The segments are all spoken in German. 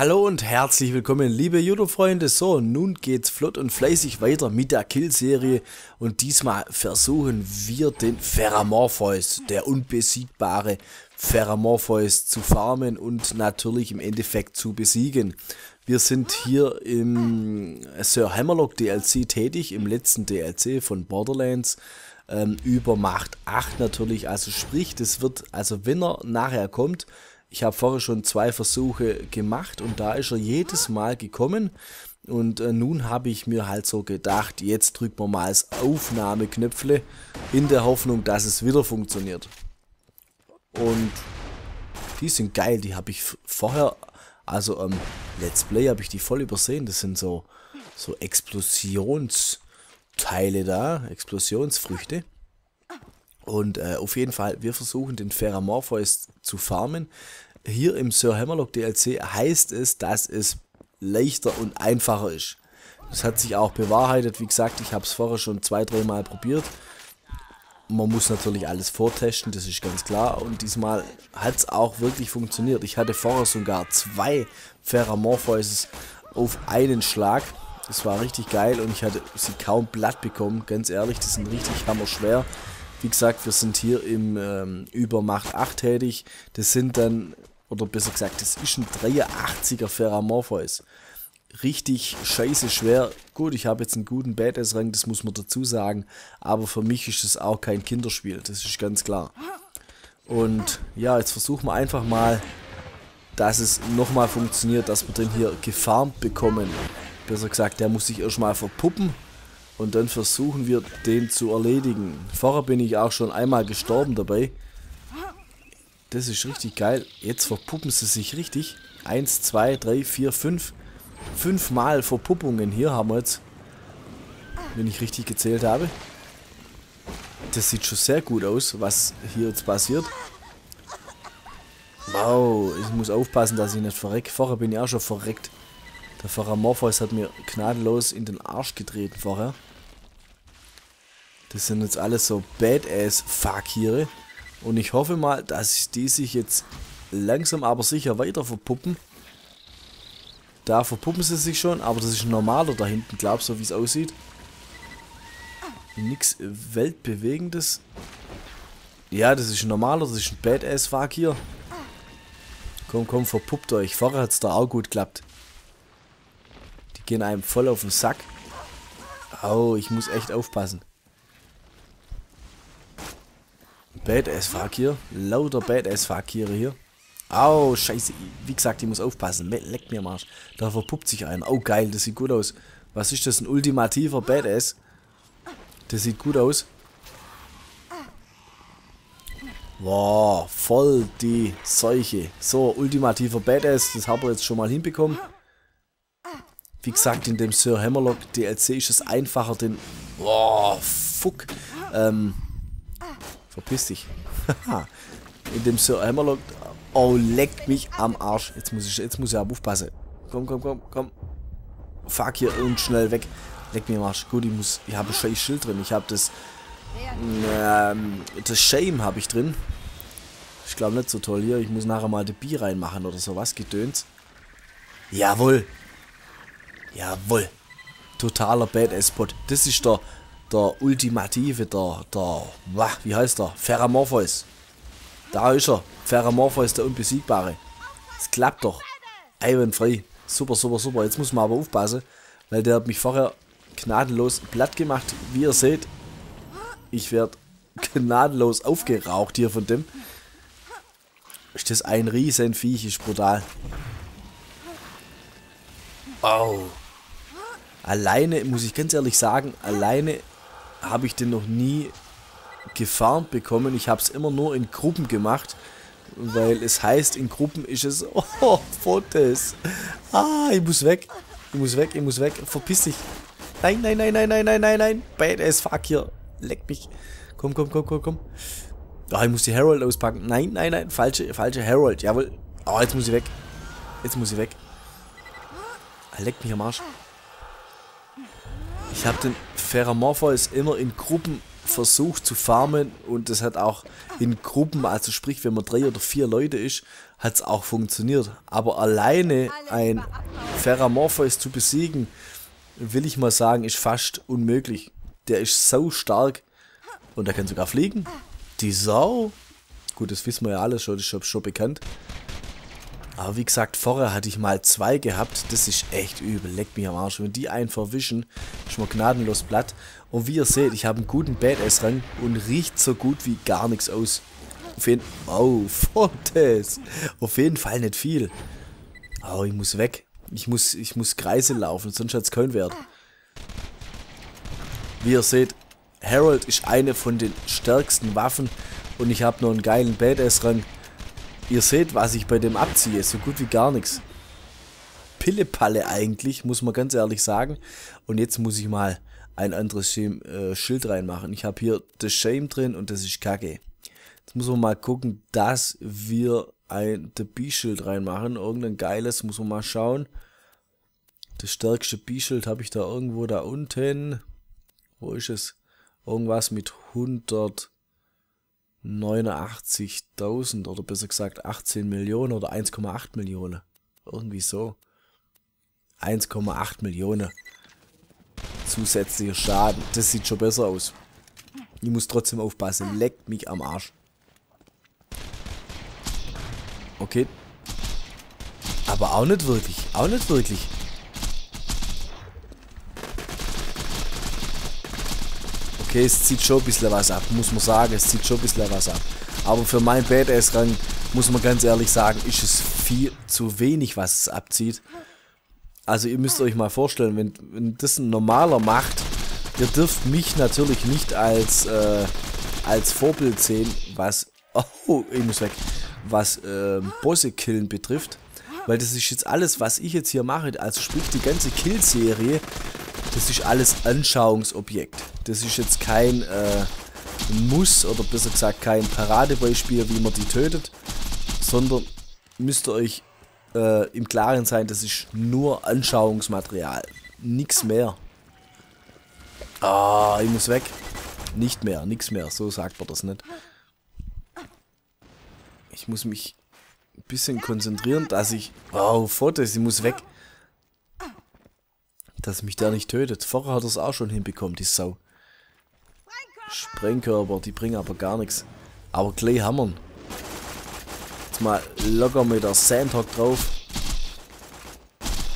Hallo und herzlich willkommen, liebe Judo-Freunde. So, nun geht's flott und fleißig weiter mit der Kill-Serie und diesmal versuchen wir den Pheramorpheus, der unbesiegbare Pheramorpheus, zu farmen und natürlich im Endeffekt zu besiegen. Wir sind hier im Sir Hammerlock DLC tätig, im letzten DLC von Borderlands. Ähm, über Macht 8 natürlich, also sprich, das wird, also wenn er nachher kommt, ich habe vorher schon zwei Versuche gemacht und da ist er jedes Mal gekommen. Und äh, nun habe ich mir halt so gedacht, jetzt drücken wir mal das Aufnahmeknöpfle in der Hoffnung, dass es wieder funktioniert. Und die sind geil, die habe ich vorher, also ähm, Let's Play habe ich die voll übersehen. Das sind so, so Explosionsteile da, Explosionsfrüchte. Und äh, auf jeden Fall, wir versuchen den Pheramorpheus zu farmen. Hier im Sir Hammerlock DLC heißt es, dass es leichter und einfacher ist. Das hat sich auch bewahrheitet. Wie gesagt, ich habe es vorher schon zwei, dreimal probiert. Man muss natürlich alles vortesten, das ist ganz klar. Und diesmal hat es auch wirklich funktioniert. Ich hatte vorher sogar zwei Pheramorphoses auf einen Schlag. Das war richtig geil und ich hatte sie kaum platt bekommen. Ganz ehrlich, die sind richtig hammerschwer. Wie gesagt, wir sind hier im ähm, Übermacht 8 tätig. Das sind dann, oder besser gesagt, das ist ein 83er Pheramorpheus. Richtig scheiße schwer. Gut, ich habe jetzt einen guten Badass-Rang, das muss man dazu sagen. Aber für mich ist es auch kein Kinderspiel, das ist ganz klar. Und ja, jetzt versuchen wir einfach mal, dass es nochmal funktioniert, dass wir den hier gefarmt bekommen. Besser gesagt, der muss sich erstmal verpuppen und dann versuchen wir den zu erledigen. Vorher bin ich auch schon einmal gestorben dabei. Das ist richtig geil. Jetzt verpuppen sie sich richtig. Eins, zwei, drei, vier, fünf. Fünfmal Verpuppungen hier haben wir jetzt. Wenn ich richtig gezählt habe. Das sieht schon sehr gut aus, was hier jetzt passiert. Wow, ich muss aufpassen, dass ich nicht verrecke. Vorher bin ich auch schon verreckt. Der Pharamorpheus hat mir gnadenlos in den Arsch getreten vorher. Das sind jetzt alles so Badass-Fakire. Und ich hoffe mal, dass die sich jetzt langsam aber sicher weiter verpuppen. Da verpuppen sie sich schon, aber das ist ein normaler da hinten, glaub so wie es aussieht. Nix Weltbewegendes. Ja, das ist ein normaler, das ist ein Badass-Fakir. Komm, komm, verpuppt euch. Vorher hat es da auch gut geklappt. Die gehen einem voll auf den Sack. Oh, ich muss echt aufpassen. Badass-Fakir. Lauter Badass-Fakire hier. Au, oh, scheiße. Wie gesagt, ich muss aufpassen. Leck mir Marsch. Da verpuppt sich einer. Oh, geil, das sieht gut aus. Was ist das? Ein ultimativer Badass. Das sieht gut aus. Wow, voll die Seuche. So, ultimativer Badass. Das haben wir jetzt schon mal hinbekommen. Wie gesagt, in dem Sir Hammerlock DLC ist es einfacher, den... Wow, fuck. Ähm, Verpiss dich. In dem Sir Hammerlock. Oh, leckt mich am Arsch. Jetzt muss ich, jetzt muss ich aufpassen. Komm, komm, komm, komm. Fuck hier und schnell weg. Leck mir am Arsch. Gut, ich muss. Ich habe ein scheiß Schild drin. Ich habe das. Ähm, das Shame habe ich drin. Ich glaube nicht so toll hier. Ich muss nachher mal die B reinmachen oder sowas. Gedöns. Jawohl. Jawohl. Totaler Badass-Spot. Das ist der der Ultimative, der, der, wie heißt der? Pheramorpheus. Da ist er. Pheramorpheus, der Unbesiegbare. Es klappt doch. Einwandfrei. Super, super, super. Jetzt muss man aber aufpassen, weil der hat mich vorher gnadenlos platt gemacht. Wie ihr seht, ich werde gnadenlos aufgeraucht hier von dem. Ist das ein riesen Viech, ist brutal. Oh. Alleine, muss ich ganz ehrlich sagen, alleine habe ich den noch nie gefarmt bekommen. Ich habe es immer nur in Gruppen gemacht, weil es heißt, in Gruppen ist es, oh, Fotos. Ah, ich muss weg. Ich muss weg, ich muss weg. Verpiss dich. Nein, nein, nein, nein, nein, nein, nein, nein. Badass, fuck hier. Leck mich. Komm, komm, komm, komm, komm. Ah, ich muss die Herald auspacken. Nein, nein, nein. Falsche, falsche Herald. Jawohl. Ah, oh, jetzt muss ich weg. Jetzt muss ich weg. Ah, leck mich am Arsch. Ich habe den Pheramorpheus immer in Gruppen versucht zu farmen und das hat auch in Gruppen, also sprich, wenn man drei oder vier Leute ist, hat es auch funktioniert. Aber alleine ein Ferramorpheus zu besiegen, will ich mal sagen, ist fast unmöglich. Der ist so stark und der kann sogar fliegen. Die Sau. Gut, das wissen wir ja alles schon, das ist schon bekannt. Aber wie gesagt, vorher hatte ich mal zwei gehabt. Das ist echt übel. Leckt mich am Arsch. Wenn die einen verwischen, ist man gnadenlos platt. Und wie ihr seht, ich habe einen guten Badass-Rang und riecht so gut wie gar nichts aus. Auf jeden Oh, Fortes. Auf jeden Fall nicht viel. Oh, ich muss weg. Ich muss, ich muss Kreise laufen, sonst hat es keinen Wert. Wie ihr seht, Harold ist eine von den stärksten Waffen und ich habe noch einen geilen Badass-Rang. Ihr seht, was ich bei dem abziehe. So gut wie gar nichts. Pillepalle eigentlich, muss man ganz ehrlich sagen. Und jetzt muss ich mal ein anderes Schim äh, Schild reinmachen. Ich habe hier das Shame drin und das ist kacke. Jetzt muss man mal gucken, dass wir ein B-Schild reinmachen. Irgendein geiles, muss man mal schauen. Das stärkste B-Schild habe ich da irgendwo da unten. Wo ist es? Irgendwas mit 100... 89.000 oder besser gesagt 18 Millionen oder 1,8 Millionen. Irgendwie so. 1,8 Millionen zusätzlicher Schaden. Das sieht schon besser aus. Ich muss trotzdem aufpassen. Leckt mich am Arsch. Okay. Aber auch nicht wirklich. Auch nicht wirklich. Okay, es zieht schon ein bisschen was ab, muss man sagen. Es zieht schon ein bisschen was ab. Aber für meinen Badass-Rang, muss man ganz ehrlich sagen, ist es viel zu wenig, was es abzieht. Also ihr müsst euch mal vorstellen, wenn, wenn das ein normaler macht, ihr dürft mich natürlich nicht als, äh, als Vorbild sehen, was, oh, ich muss weg, was äh, Bosse killen betrifft. Weil das ist jetzt alles, was ich jetzt hier mache, also sprich die ganze Kill-Serie, das ist alles Anschauungsobjekt. Das ist jetzt kein äh, Muss oder besser gesagt kein Paradebeispiel, wie man die tötet, sondern müsst ihr euch äh, im Klaren sein, das ist nur Anschauungsmaterial. Nix mehr. Ah, ich muss weg. Nicht mehr, nix mehr, so sagt man das nicht. Ich muss mich ein bisschen konzentrieren, dass ich... Oh, Fotos, ich muss weg dass mich der nicht tötet. Vorher hat er es auch schon hinbekommen, die Sau. Sprengkörper, die bringen aber gar nichts. Aber gleich hammern. Jetzt mal locker mit der Sandhawk drauf.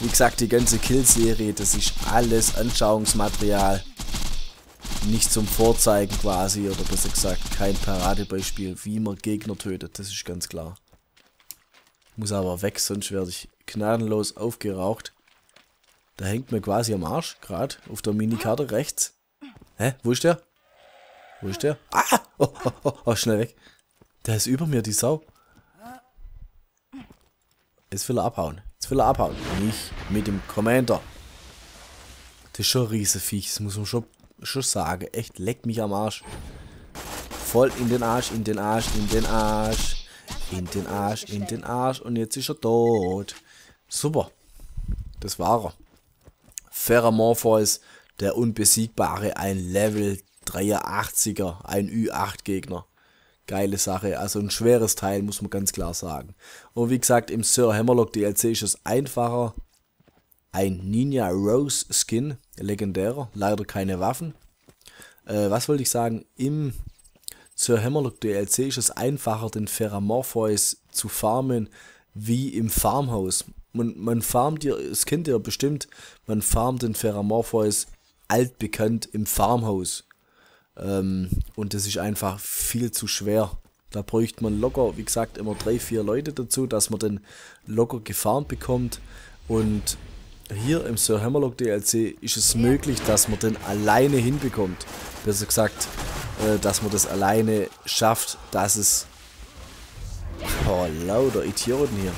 Wie gesagt, die ganze Kill-Serie, das ist alles Anschauungsmaterial. Nicht zum Vorzeigen quasi, oder besser gesagt, kein Paradebeispiel, wie man Gegner tötet, das ist ganz klar. Muss aber weg, sonst werde ich gnadenlos aufgeraucht. Da hängt mir quasi am Arsch, gerade auf der Minikarte rechts. Hä? Wo ist der? Wo ist der? Ah! Oh, oh, oh, oh, schnell weg. Der ist über mir, die Sau. Jetzt will er abhauen. Jetzt will er abhauen. Nicht mit dem Commander. Das ist schon ein Riesenviech, das muss man schon, schon sagen. Echt, leck mich am Arsch. Voll in den Arsch, in den Arsch, in den Arsch. In den Arsch, in den Arsch. Und jetzt ist er tot. Super. Das war er. Ferramorpheus, der Unbesiegbare, ein Level 83er, ein Ü8-Gegner. Geile Sache, also ein schweres Teil, muss man ganz klar sagen. Und wie gesagt, im Sir Hammerlock DLC ist es einfacher. Ein Ninja Rose Skin, legendärer, leider keine Waffen. Äh, was wollte ich sagen? Im Sir Hammerlock DLC ist es einfacher, den Ferramorpheus zu farmen, wie im Farmhaus man, man farmt ihr, es kennt ihr bestimmt, man farmt den Ferramorpheus altbekannt im Farmhaus. Ähm, und das ist einfach viel zu schwer. Da bräuchte man locker, wie gesagt, immer drei, vier Leute dazu, dass man den locker gefarmt bekommt. Und hier im Sir Hammerlock DLC ist es möglich, dass man den alleine hinbekommt. Besser gesagt, äh, dass man das alleine schafft, dass es... Oh, lauter Idioten hier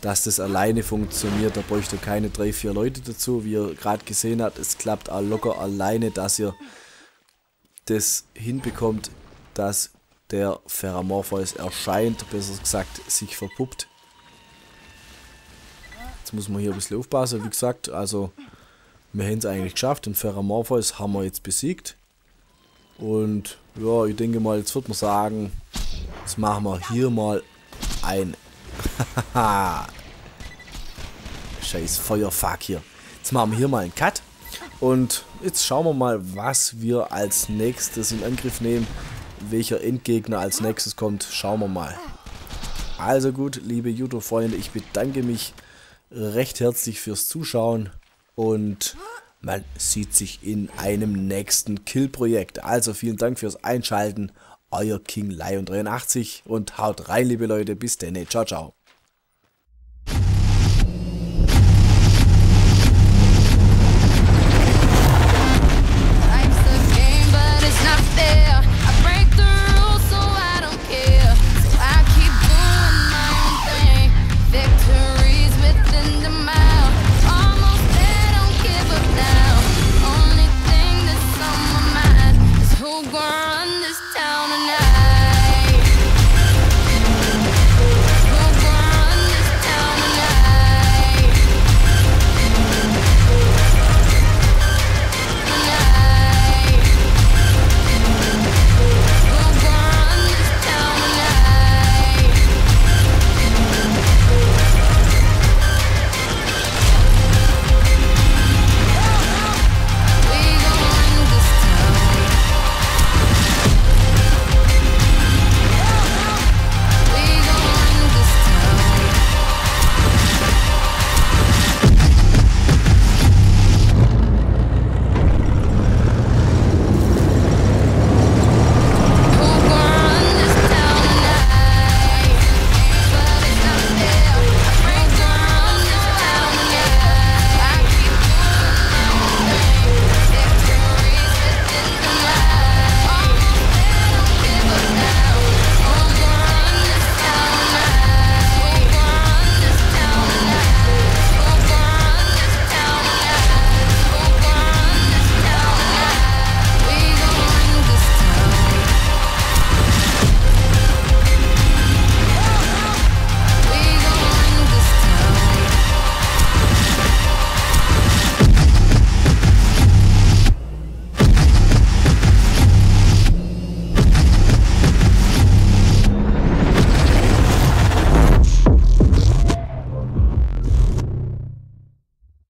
dass das alleine funktioniert. Da bräuchte keine drei, vier Leute dazu. Wie ihr gerade gesehen habt, es klappt auch locker alleine, dass ihr das hinbekommt, dass der Ferramorpheus erscheint, besser gesagt, sich verpuppt. Jetzt muss man hier ein bisschen aufpassen, wie gesagt, also wir haben es eigentlich geschafft. Den Ferramorpheus haben wir jetzt besiegt. Und ja, ich denke mal, jetzt wird man sagen, jetzt machen wir hier mal ein... Scheiß Feuerfuck hier. Jetzt machen wir hier mal einen Cut. Und jetzt schauen wir mal, was wir als nächstes in Angriff nehmen. Welcher Endgegner als nächstes kommt, schauen wir mal. Also gut, liebe YouTube-Freunde, ich bedanke mich recht herzlich fürs Zuschauen und man sieht sich in einem nächsten Kill-Projekt. Also vielen Dank fürs Einschalten, euer King Lion 83 und haut rein, liebe Leute, bis dann, ciao, ciao.